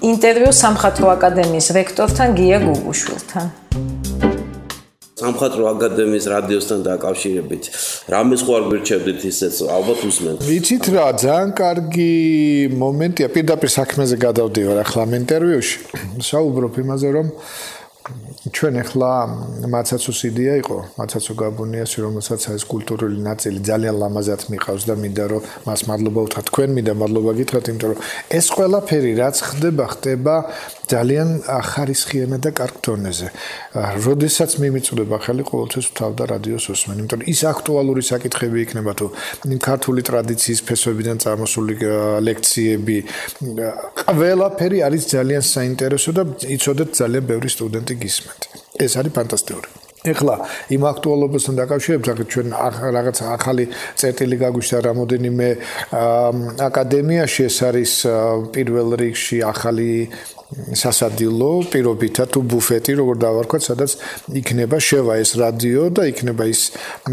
ინტერვიუ სამხატვრო აკადემიის რექტორთან გია გუგუშვილთან. სამხატვრო აკადემიის რადიოსთან დაკავშირებით რამეს ხო არ გვირჩევდით ისეც ალბათ უსმენთ. ვიცით რა, ძალიან კარგი მომენტია, პირდაპირ საქმეზე გადავდივარ ახლა ინტერვიუში. საუბრობ იმაზე, რომ ჩვენ ახლა მაცაცოს იდეა იყო, მაცაცო გაბონიას, რომელსაც ეს კულტურული ნაწილი ძალიან ლამაზად მიყავს და მინდა რომ მას მადლობა უთხრა თქვენ, მინდა მადლობა გითხრათ, იმიტომ რომ ეს ყველაფერი რაც ხდება, ხდება ძალიან ხარისხიანად და კარგ დონეზე. როდესაც მიმიწვდება ხელი ყოველთვის თავდა რადიოს უსმენ, იმიტომ რომ ის აქტუალური საკითხები იქნება თუ ქართული ტრადიციის ფესვებიდან წარმოსული ლექციები, ყველაფერი არის ძალიან საინტერესო და იცოდეთ ძალიან ბევრი სტუდენტი გისმენთ. ეს არის ფანტასტიკური. ეხლა იმ აქტუალობასთან დაკავშირებით ჩვენ რაღაც ახალი წერტილი გაგვიშთა რამოდენიმე აკადემიაში ეს არის პირველ რიგში ახალი სასადილო პირობითა თუ ბუფეტი როგორ დავარქვათ სადაც იქნება შევა ეს რადიო და იქნება ის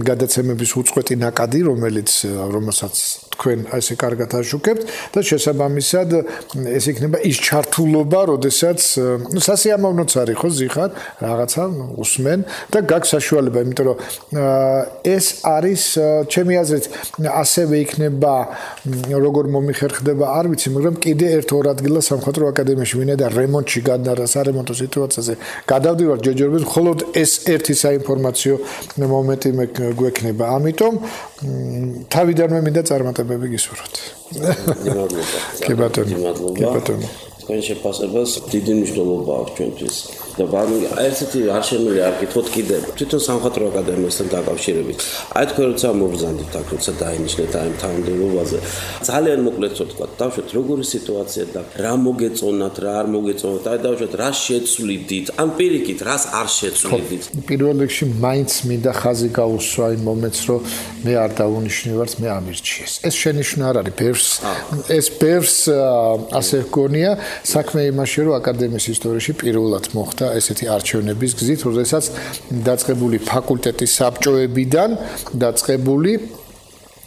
გადაცემების უწყვეტი ნაკადი რომელიც რომელსაც თქვენ ასე კარგად აშუქებთ და შესაბამისად ეს იქნება ის ჩართულობა, როდესაც ნუ სასიამოვნოც არის ხო ზიხარ რაღაცა უსმენ და გაქვს საშუალება, იმიტომ რომ ეს არის ჩემი აზრით ასევე იქნება როგორ მომიხერხდება, არ ვიცი, მაგრამ კიდე ერთ ორ ადგილას სამხატვრო აკადემიაში ვინაიდან რემონტში გადაარა სარემონტო სიტუაციაზე გადავდივარ ჯერჯერობით, მხოლოდ ეს ერთი საინფორმაციო მომენტი მე გვექნება. ამიტომ თავიდანვე მინდა წარმატებები გისურვოთ. კი ბატონო. კი ბატონო. თქვენ შეფასებას დიდი მნიშვნელობა აქვს ჩვენთვის. და ბანი ერთ-ერთი არ შემიძლია არ გითხოთ კიდე თვითონ სამხატვრო აკადემიასთან დაკავშირებით. აი თქვენ როცა მოგზანდით აქ როცა დაინიშნეთ აი თანამდებობაზე, ძალიან მოკლედ თქვა, დავშვეთ როგორი სიტუაცია და რა მოგეწონათ, რა არ მოგეწონათ, აი დავშვეთ რა შეცვლიდით, ან პირიქით რას არ შეცვლიდით. პირველ რიგში მაინც მინდა ხაზი გაუსვა იმ მომენტს, რომ მე არ დაუნიშნივართ, მე ამირჩიეს. ეს შენიშვნა არ არის, ბერს ეს ბერს ასე გქონია, საქმე იმაში, რომ აკადემიის ისტორიაში პირველად მოხდა ესეთი არჩევნების გზით, როდესაც დაწყებული ფაკულტეტის საბჭოებიდან დაწყებული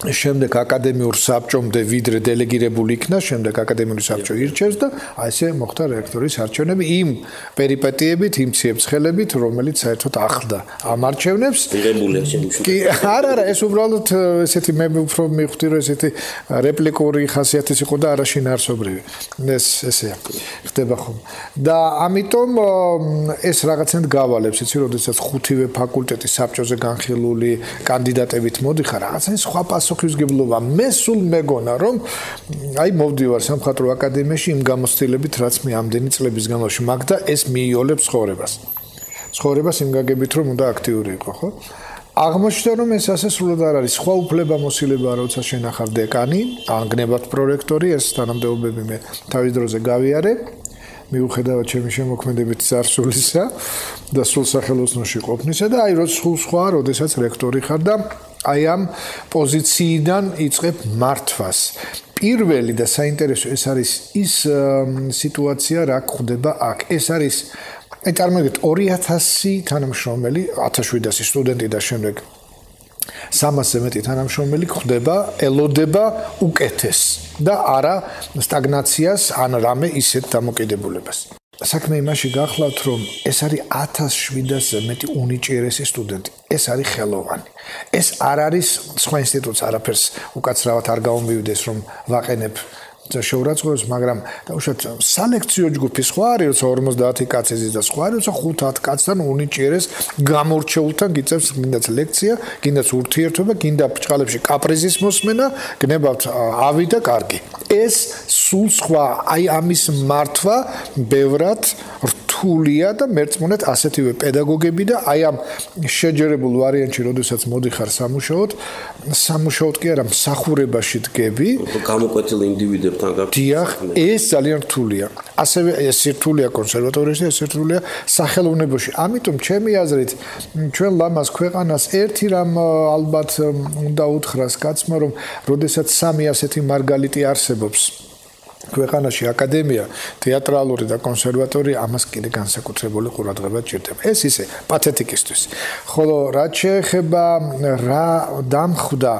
შემდეგ აკადემიურ საბჭომდე ვიდრე დელეგირებული იქნა, შემდეგ აკადემიური საბჭო ირჩევს და აი ესე მოხდა რექტორის არჩევნები იმ პერიპეტიებით, იმ ციებცხელებით, რომელიც საერთოდ ახლდა ამ არჩევნებს. მიღებულია შემუშავება. კი, არა, არა, ეს უბრალოდ ესეთი მე უფრო მივხვდი, რომ ესეთი რეპლიკური ხასიათის იყო და არაშინაარსობრივი. ეს ესეა. ხდება ხომ. და ამიტომ ეს რაღაცნაირად გავალებს, იცი, როდესაც ხუთივე ფაკულტეტის საბჭოზე განხილული კანდიდატებით მოდიხარ, რაღაცა სხვა პასუხი პასუხისგებლობა. მე სულ მეგონა, რომ აი მოვდივარ სამხატვრო აკადემიაში იმ გამოცდილებით, რაც მე ამდენი წლების განმავლობაში მაგდა ეს მიიოლებს ცხოვრებას. ცხოვრებას იმ გაგებით, რომ უნდა აქტიური იყო, ხო? აღმოჩნდა რომ ეს ასე სრულად არ არის. სხვა უფლება მოსილება, როცა შენახავ დეკანი, ანგნებად პროექტორი, ეს თანამდებობები მე თავის დროზე გავიარე. მიუხედავად ჩემი შემოქმედებით ზარსულისა და სულ სახელოსნოში ყოფნისა და აი რო სულ სხვა, როდესაც რექტორი ხარ და აი ამ პოზიციიდან იწყებ მართვას. პირველი და საინტერესო ეს არის ის სიტუაცია, რა ხდება აქ. ეს არის აი წარმოგიდგეთ 2000 თანამშრომელი, 1700 სტუდენტი და შემდეგ 300-ზე მეტი თანამშრომელი ხდება, ელოდება უკეთეს და არა სტაგნაციას ან რამე ისეთ დამოკიდებულებას. საქმე იმაში გახლავთ, რომ ეს არის 1700-ზე მეტი უნიჭიერესი სტუდენტი. ეს არის ხელოვანი. ეს არ არის სხვა ინსტიტუტს არაფერს უკაცრავად არ გამომივიდეს, რომ ვაყენებ და შეურაცხყოფს, მაგრამ დაუშვათ სალექციო ჯგუფი სხვა არის, როცა 50 კაცი ზის და სხვა არის, როცა 5-10 კაცთან უნიჭიერეს გამორჩეულთან გიწევს გინდაც ლექცია, გინდაც ურთიერთობა, გინდა ბჭყალებში კაპრიზის მოსმენა, გნებავთ ავი და კარგი. ეს სულ სხვა, აი ამის მართვა ბევრად რთულია და მერწმუნეთ ასეთივე პედაგოგები და აი ამ შეჯერებულ ვარიანტში, როდესაც მოდიხარ სამუშაოდ, სამუშაოდ კი არა, მსახურებაში დგები. გამოკვეთილ ინდივიდებთან გაქვს. დიახ, ეს ძალიან რთულია. ასევე ეს რთულია კონსერვატორიაში, ეს რთულია სახელოვნებაში. ამიტომ ჩემი აზრით, ჩვენ ლამას ქვეყანას ერთი რამ ალბათ უნდა უთხრას კაცმა, რომ როდესაც სამი ასეთი მარგალიტი არსებობს, ქვეყანაში აკადემია, თეატრალური და კონსერვატორია ამას კიდე განსაკუთრებული ყურადღება ჭირდება. ეს ისე პათეტიკისტვის. ხოლო რაც შეეხება რა დამხვდა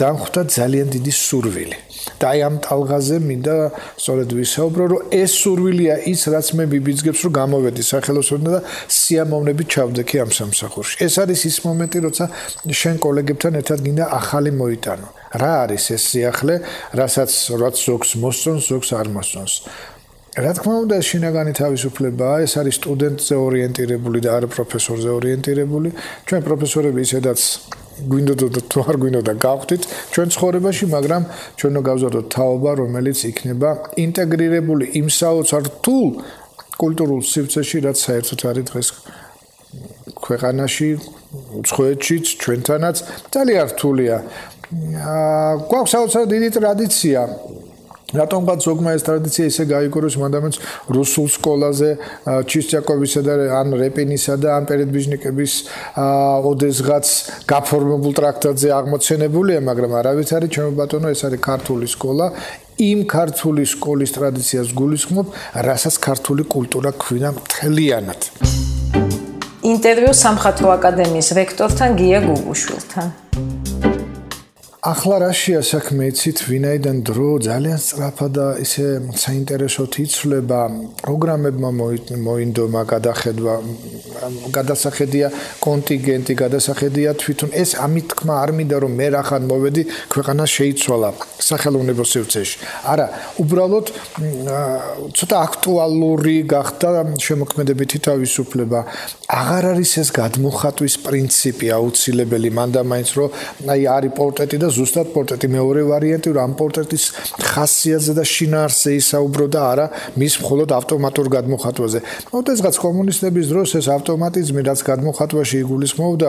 დამხვდა ძალიან დიდი სურვილი. და აი ამ ტალღაზე მინდა სწორედ ვისაუბრო, რომ ეს სურვილია ის, რაც მე ბიბიძგებს, რომ გამოვედი სახელოსნოდან და სიამოვნებით ჩავდექი ამ სამსახურში. ეს არის ის მომენტი, როცა შენ კოლეგებთან ერთად გინდა ახალი მოიტანო. რა არის ეს სიახლე, რასაც რაც ზოგს მოსწონს, ზოგს არ მოსწონს. რა თქმა უნდა, შინაგანი თავისუფლებაა, ეს არის სტუდენტზე ორიენტირებული და არა პროფესორზე ორიენტირებული. ჩვენ პროფესორები ისედაც გვინდოდა თუ არ გვინდოდა გავხდით ჩვენ ცხოვრებაში, მაგრამ ჩვენ უნდა გავზადოთ თაობა, რომელიც იქნება ინტეგრირებული იმ საოცარ თულ კულტურულ სივრცეში, რაც საერთოდ არის დღეს ქვეყანაში, უცხოეთშიც, ჩვენთანაც ძალიან რთულია. აა გვაქვს საოცარ დიდი ტრადიცია რატომღაც ზოგმა ეს ტრადიცია ისე გაიგოროს მანდამაც რუსულ სკოლაზე ჩისტიაკოვისა და ან რეპინისა და ან პერედბიჟნიკების ოდესღაც გაფორმებულ ტრაქტატზე აღმოცენებულია მაგრამ არავის არის ჩემო ბატონო ეს არის ქართული სკოლა. იმ ქართული სკოლის ტრადიციას გულისხმობ რასაც ქართული კულტურა ქვინა მთლიანად ინტერვიუ სამხატვრო აკადემიის რექტორთან გია გუგუშვილთან ახლა რაშია საქმე? იცით ვინაიდან დრო ძალიან სწრაფად და ისე საინტერესოდ იცვლება პროგრამებმა მოინდომა გადახედვა გადასახედია კონტინგენტი გადასახედია თვითონ. ეს ამით თქმა არ მინდა რომ მე რახან მოვედი ქვეყანა შეიცვალა სახელმწიფო სივრცეში. არა უბრალოდ ცოტა აქტუალური გახდა შემოქმედებითი თავისუფლება. აღარ არის ეს გადმოხატვის პრინციპი აუცილებელი. მანდა მაინც რომ აი არის პორტრეტი და ზუსტად პორტრეტი მეორე ვარიანტი რომ ამ პორტრეტის ხასიათზე და შინაარსზე ისაუბრო და არა მის მხოლოდ ავტომატურ გადმოხატვაზე. მოდესღაც კომუნისტების დროს ეს ავტომატიზმი რაც გადმოხატვაში იგულისხმობდა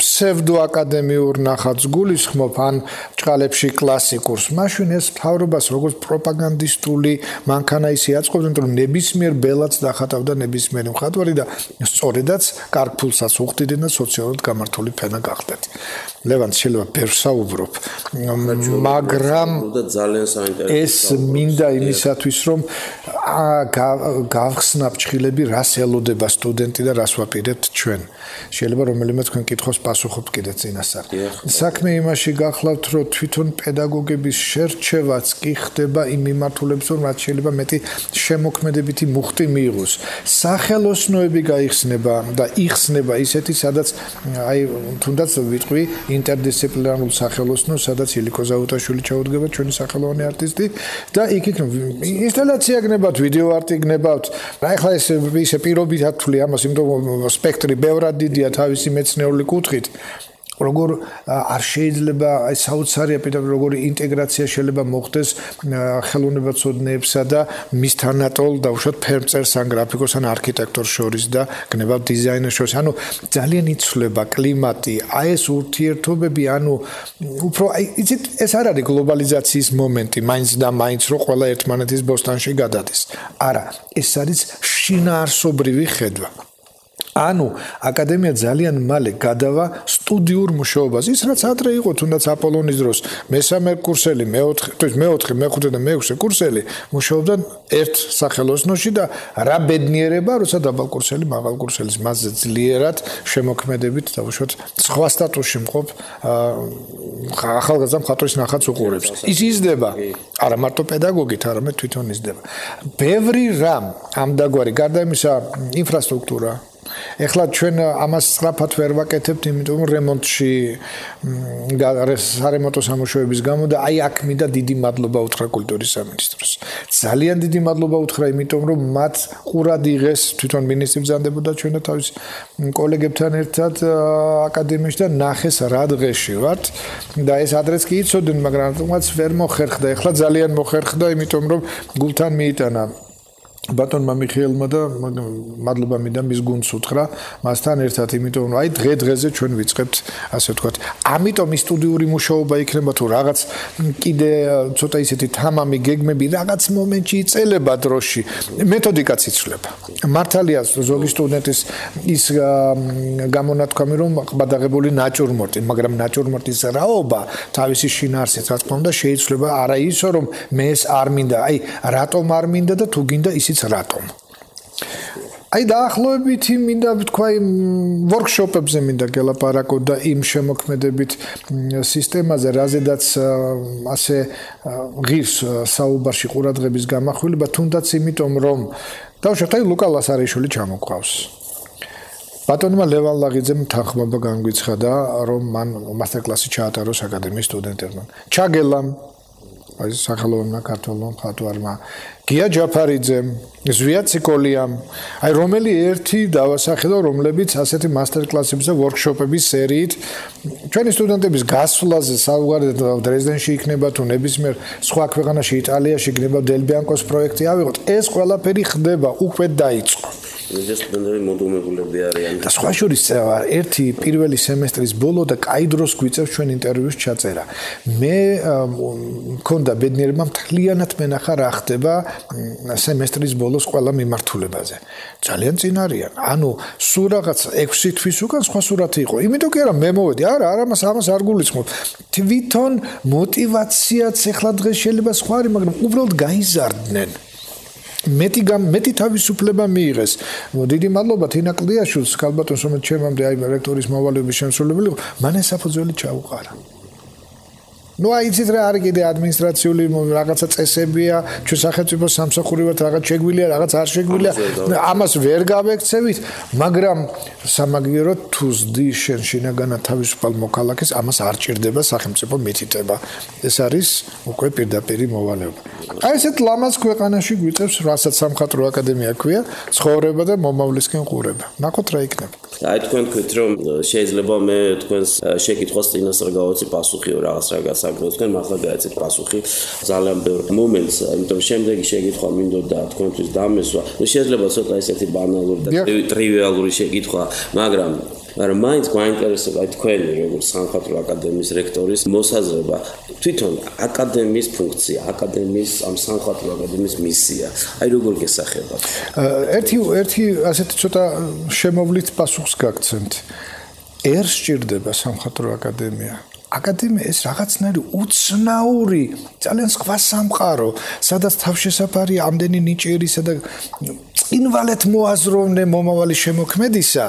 ფსევდო აკადემიურ ნახატს გულისხმობ ან ჭყალებში კლასიკურს. მაშინ ეს თავრობას როგორც პროპაგანდისტული მანქანა ისე აწყობდნენ რომ ნებისმიერ ბელაც დახატავდა ნებისმიერი მხატვარი და სწორედაც კარგფულსაც უხდიდნენ და სოციალურად გამართული ფენა გახდათ. ლევან შეიძლება პერსაუბრობ მაგრამ ძალიან საინტერესო ეს მინდა იმისათვის რომ გავხსნა ფჭილები რას ელოდება სტუდენტი და რას ვაპირებთ ჩვენ? შეიძლება რომელიმე თქვენ კითხოს პასუხობთ კიდე წინასწარ. საქმე იმაში გახლავთ რომ თვითონ პედაგოგების შერჩევაც კი ხდება იმ მიმართულებს რომ რაც შეიძლება მეტი შემოქმედებითი მუხტი მიიღოს. სახელოსნოები გაიხსნება და იხსნება ისეთი სადაც აი თუნდაც ვიტყვი ინტერდისციპლინარულ სახელოსნო სადაც ილიკო ზაუტაშვილი ჩაუდგება ჩვენი სახელოვანი არტისტი. და იქ იქ ინსტალაცია გნებავთ ვიდეო არტი გნებავთ რა ახლა ეს ისე პირობითად თვლი ამას იმიტომ სპექტრი ბევრად დიდია თავისი მეცნიერული კუთხით როგორ არ შეიძლება აი საოცარია პირდაპირ როგორი ინტეგრაცია შეიძლება მოხდეს ხელოვნებაცოდნეებსა და მის თანატოლ დაუშვათ ფერმწერს ან გრაფიკოს ან არქიტექტორს შორის და გნებავ დიზაინერს შორის. ანუ ძალიან იცვლება კლიმატი აი ეს ურთიერთობები ანუ უფრო აი იცით ეს არ არის გლობალიზაციის მომენტი მაინც და მაინც რო ყველა ერთმანეთის ბოსტანში გადადის. არა ეს არის შინაარსობრივი ხედვა ანუ აკადემია ძალიან მალე გადავა სტუდიურ მუშაობას. ის რაც ადრე იყო, თუნდაც აპოლონის დროს, მესამე კურსელი, მეოთხე, ის მეოთხე, მეხუთე და მეექვსე კურსელი მუშაობდა ერთ სახელოსნოში და რა ბედნიერება, როცა დაბალ კურსელი, მაღალ კურსელის მასზე ძლიერად შემოქმედებით და უშუალოდ სხვა სტატუსში მყოფ ახალგაზრდა მხატვრის ნახატს უყურებს. ის იზრდება, არა მარტო პედაგოგით, არამედ თვითონ იზრდება. ბევრი რამ ამ დაგვარი გარდა იმისა ინფრასტრუქტურა ეხლა ჩვენ ამას სწრაფად ვერ ვაკეთებთ, იმიტომ რომ რემონტში სარემონტო სამუშაოების გამო და აი აქ მინდა დიდი მადლობა უთხრა კულტურის სამინისტროს. ძალიან დიდი მადლობა უთხრა, იმიტომ რომ მათ ყურად იღეს თვითონ მინისტრი ბზანდებოდა ჩვენ და თავის კოლეგებთან ერთად აკადემიაში და ნახეს რა დღეში ვართ და ეს ადრეს კი იცოდნენ, მაგრამ თუმცა ვერ მოხერხდა. ეხლა ძალიან მოხერხდა, იმიტომ რომ გულთან მიიტანა ბატონმა მიხეილმა და მადლობა მინდა მის გუნდს უთხრა მასთან ერთად იმიტომ რომ აი დღე დღეზე ჩვენ ვიწყებთ ასე ვთქვათ ამიტომ ის სტუდიური მუშაობა იქნება თუ რაღაც კიდე ცოტა ისეთი თამამი გეგმები რაღაც მომენტში იწელება დროში. მეთოდიკაც იცვლება. მართალია ზოგი სტუდენტის ის გამონათქვამი რომ ბადაღებული ნაჭურმორტი მაგრამ ნაჭურმორტის რაობა თავისი შინაარსით რა თქმა უნდა შეიძლება არა ისო რომ მე ეს არ მინდა. აი რატომ არ მინდა და თუ გინდა ისიც რატომ აი დაახლოებით მინდა ვთქვა იმ ვორქშოპებზე მინდა გელაპარაკო და იმ შემოქმედებით სისტემაზე, რაზედაც ასე ღირს საუბარში ყურადღების გამახვილება, თუნდაც იმიტომ რომ დავშოთ აი ლუკა ლასარიშვილი ჩამოყავს. ბატონმა ლევან ლაღიძემ თანხმობა განგვიცხადა, რომ მან მასტერკლასი ჩაატაროს აკადემიის სტუდენტებმა. ჩაგელამ აი სახელოვანმა ქართულმა მხატვარმა. გია ჯაფარიძემ ზვია ციკოლიამ აი რომელი ერთი დავასახელო რომლებიც ასეთი მასტერკლასების და ვორქშოპების სერიით ჩვენი სტუდენტების გასვლაზე საუბარად დრეზდენში იქნება თუ ნებისმიერ სხვა ქვეყანაში იტალიაში იქნება დელბიანკოს პროექტი. ავიღოთ. ეს ყველაფერი ხდება უკვე დაიწყო მიზეს სტუდენტები მოდუმებულები არიან. და სხვა შორის ერთი პირველი სემესტრის ბოლო და კაი დროს გვიწევს ჩვენ ინტერვიუს ჩაწერა. მე მქონდა ბედნიერმა მთლიანად მენახა რა ხდება სემესტრის ბოლოს ყველა მიმართულებაზე. ძალიან წინ არიან. ანუ სულ რაღაც 6 თვის უკან სხვა სურათი იყო. იმიტომ კი არა მე მოვედი. არა, არა, მას ამას არ გულისხმობ. თვითონ мотивაციაც ეხლა დღეს შეიძლება სხვა არის, მაგრამ უბრალოდ გაიზარდნენ. მეტი მეტი თავისუფლება მიიღეს. დიდი მადლობა თინა კლდიაშვილს, ქალბატონს, რომელიც ჩემამდე აი რექტორის მოვალეობის შემსრულებელი მან ეს საფუძველი ჩაუყარა. Ну აიცით რა არის კიდე ადმინისტრაციული რაღაცა წესებია ჩვენ სახელმწიფო სამსახურებად რაღაც შეგვილია რაღაც არ შეგვილია ამას ვერ გავექცევით მაგრამ სამაგიერო თუ ზდი შენ შინაგანა თავისუფალ მოქალაქეს ამას არ ჭირდება სახელმწიფო მითითება. ეს არის უკვე პირდაპირი მოვალეობა. აი ესეთ ლამაზ ქვეყანაში გვიწევს რასაც სამხატრო აკადემია ქვია ცხოვრება და მომავლისკენ ყურება. ნახოთ რა იქნება. აი თქვენ თქვით რომ შეიძლება მე თქვენს შეკითხვას წინასწარ გავაცი პასუხიო რაღაც რაღაც საკუთრებთან მართლა გაიცეთ პასუხი. ძალიან ბევრ მომენტს იმიტომ შემდეგი შეკითხვა მინდოდა თქვენთვის დამესვა. ნუ შეიძლება ცოტა ესეთი ბანალური და ტრივიალური შეკითხვა მაგრამ მაგრამ მაინც გვაინტერესებს აი თქვენი როგორც სამხატვრო აკადემიის რექტორის მოსაზრება. თვითონ აკადემიის ფუნქცია აკადემიის ამ სამხატვრო აკადემიის მისია. აი როგორ გესახებათ? ერთი ერთი ასეთი ცოტა შემოვლით პასუხს გაგცემთ ერს ჭირდება სამხატვრო აკადემია აკადემია ეს რაღაცნაირი უცნაური, ძალიან სხვა სამყარო, სადაც თავშესაფარი ამდენი ნიჭიერისა და წინვალეთ მოაზროვნე მომავალი შემოქმედისა,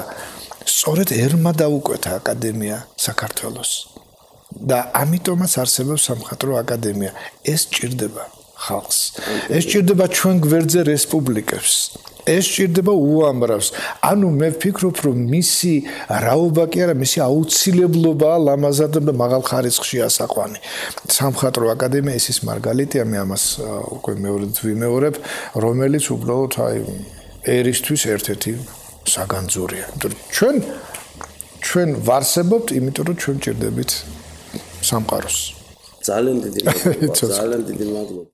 სწორედ ერმა დაუკვეთა აკადემია საქართველოს. და ამიტომაც არსებობს სამხატრო აკადემია. ეს ჭირდება ხალხს. ეს ჭირდება ჩვენ გვერდზე რესპუბლიკებს. ეს ჭირდება უამრავს. ანუ მე ვფიქრობ, რომ მისი რაობა კი არა, მისი აუცილებლობაა ლამაზად და მაღალ ხარისხში ასაყვანი. სამხატრო აკადემია ის ის მარგალიტია, მე ამას უკვე მეორე ვიმეორებ, რომელიც უბრალოდ აი ერისთვის ერთ-ერთი საგანძურია. იმიტომ ჩვენ ჩვენ ვარსებობთ, იმიტომ რომ ჩვენ ჭირდებით სამყაროს. ძალიან დიდი მადლობა. ძალიან დიდი მადლობა.